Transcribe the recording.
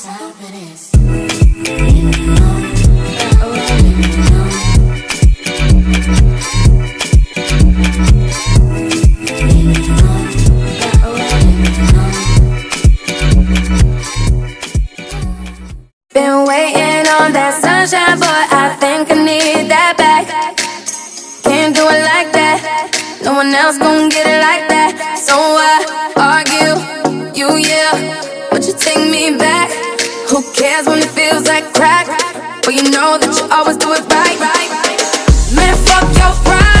Been waiting on that sunshine, boy. I think I need that back. Can't do it like that. No one else gonna get it like that. So I argue, you yeah. like crack, but you know that you always do it right. Man, fuck your pride.